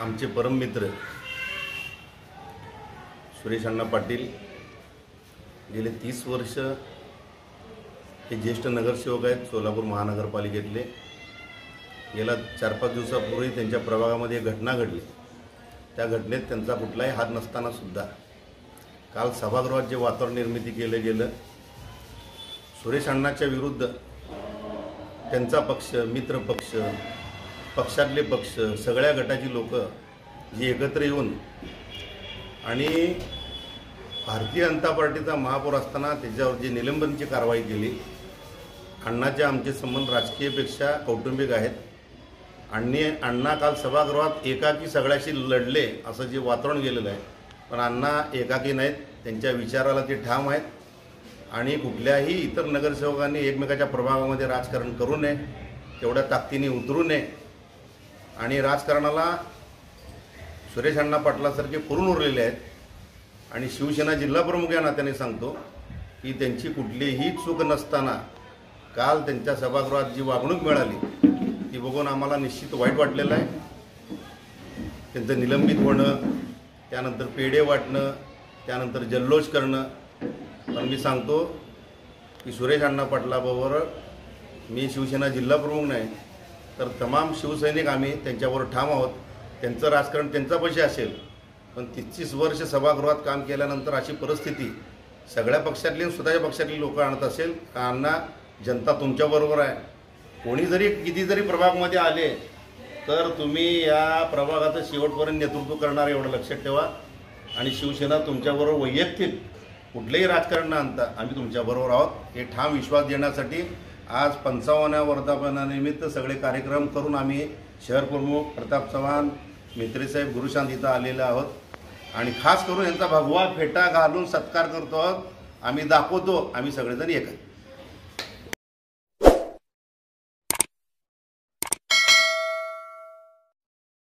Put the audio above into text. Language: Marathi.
आमचे परममित्र सुरेश अण्णा पाटील गेले तीस वर्ष हे ज्येष्ठ नगरसेवक आहेत सोलापूर महानगरपालिकेतले. गेल्या चार पाच दिवसापूर्वी त्यांच्या प्रभागामध्ये एक घटना घडली. त्या घटनेत त्यांचा कुठलाही हात नसताना सुद्धा काल सभागृहात जे वातावरण निर्मिती केलं गेलं सुरेश अण्णाच्या विरुद्ध त्यांचा पक्ष मित्र पक्ष पक्षातले पक्ष सगळ्या गटाची लोक जी एकत्र येऊन आणि भारतीय जनता पार्टीचा महापौर असताना त्याच्यावर जी निलंबनची कारवाई केली अण्णाचे आमचे संबंध राजकीयपेक्षा कौटुंबिक आहेत. आणि अण्णा काल सभागृहात एकाकी सगळ्याशी लढले असं जे वातावरण गेलेलं आहे. पण अण्णा एकाकी नाहीत त्यांच्या विचाराला ते ठाम आहेत. आणि कुठल्याही इतर नगरसेवकांनी एकमेकाच्या प्रभागामध्ये राजकारण करू नये तेवढ्या ताकदीने उतरू नये. आणि राजकारणाला सुरेश अण्णा पाटलासारखे पुरून उरलेले आहेत. आणि शिवसेना जिल्हाप्रमुख या नात्याने सांगतो की त्यांची कुठलीही चूक नसताना काल त्यांच्या सभागृहात जी वागणूक मिळाली ती बघून आम्हाला निश्चित वाईट वाटलेलं आहे. त्यांचं निलंबित होणं त्यानंतर पेढे वाटणं त्यानंतर जल्लोष करणं. पण मी सांगतो की सुरेश अण्णा पाटलाबरोबर मी शिवसेना जिल्हाप्रमुख नाही तर तमाम शिवसैनिक आम्ही त्यांच्यावर ठाम आहोत. त्यांचं राजकारण त्यांच्यापाशी असेल पण तीस वर्ष सभागृहात काम केल्यानंतर अशी परिस्थिती सगळ्या पक्षातली आणि स्वतःच्या पक्षातली लोक आणत असेल का अण्णा जनता तुमच्याबरोबर आहे. कोणी जरी किती जरी प्रभागमध्ये आले तर तुम्ही या प्रभागाचं शेवटपर्यंत नेतृत्व करणार एवढं लक्षात ठेवा. आणि शिवसेना तुमच्याबरोबर वैयक्तिक कुठलंही राजकारण न आणता आम्ही तुमच्याबरोबर आहोत. हे ठाम विश्वास देण्यासाठी आज पंचावन्ना वर्धापनानिमित्त सगळे कार्यक्रम करून आम्ही शहर प्रमुख प्रताप चव्हाण मित्रेसाहेब गुरुशांत इथं आलेले आहोत. आणि खास करून यांचा भगवा फेटा घालून सत्कार करतो आहोत. आम्ही दाखवतो आम्ही सगळेजण एक